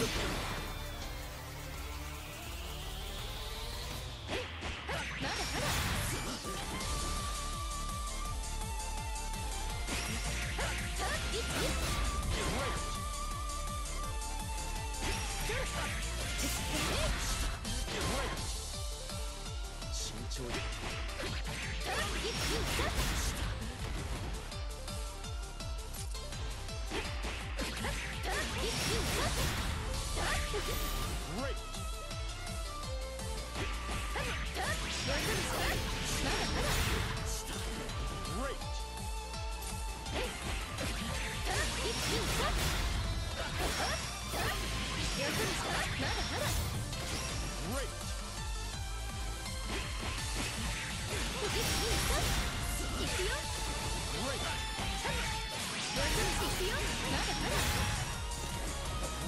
慎重に。Great!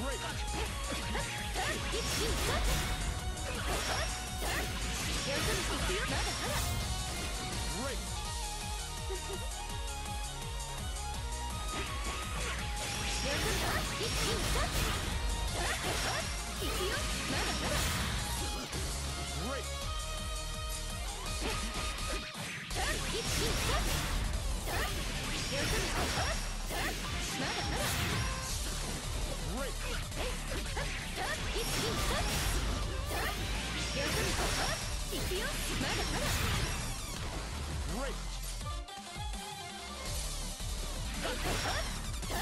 Great!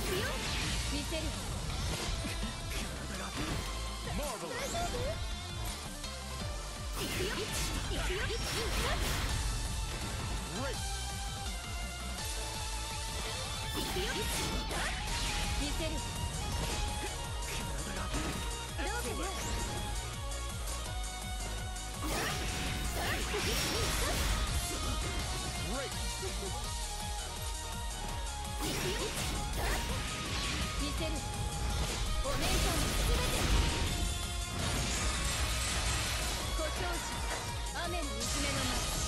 くよ見せる。大丈いくよ見せる。お姉さんすべて。故障時雨の薄めの中